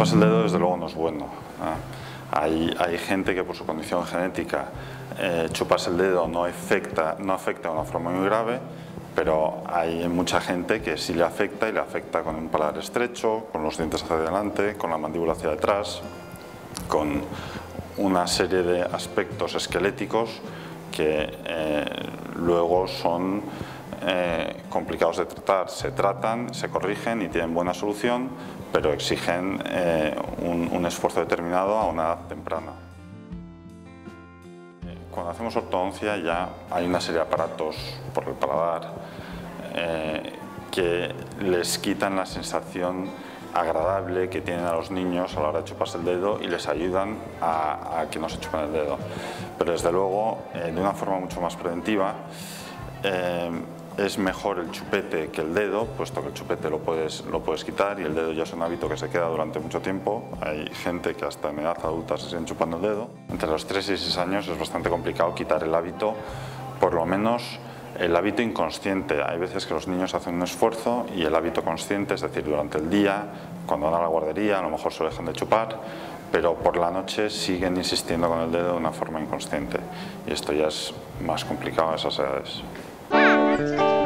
chuparse el dedo desde luego no es bueno. Hay, hay, gente que por su condición genética eh, el dedo no afecta, no afecta de una forma muy grave, pero hay mucha gente que sí le afecta y le afecta con un paladar estrecho, con los dientes hacia adelante, con la mandíbula hacia atrás, con una serie de aspectos esqueléticos que eh, luego son eh, complicados de tratar. Se tratan, se corrigen y tienen buena solución, pero exigen eh, un, esfuerzo determinado a una edad temprana. Cuando hacemos ortodoncia ya hay una serie de aparatos por el paladar que les quitan la sensación agradable que tienen a los niños a la hora de chuparse el dedo y les ayudan a, a que no se chupen el dedo. Pero desde luego, eh, de una forma mucho más preventiva, eh, es mejor el chupete que el dedo, puesto que el chupete lo puedes, quitar y el dedo ya es un hábito que se queda durante mucho tiempo. Hay gente que hasta en edad adulta se siguen chupando el dedo. Entre los 3 y 6 años es bastante complicado quitar el hábito, por lo menos el hábito inconsciente. Hay veces que los niños hacen un esfuerzo y el hábito consciente, es decir, durante el día, cuando van a la guardería, a lo mejor se dejan de chupar, pero por la noche siguen insistiendo con el dedo de una forma inconsciente. Y esto ya es más complicado a esas edades. Thank you.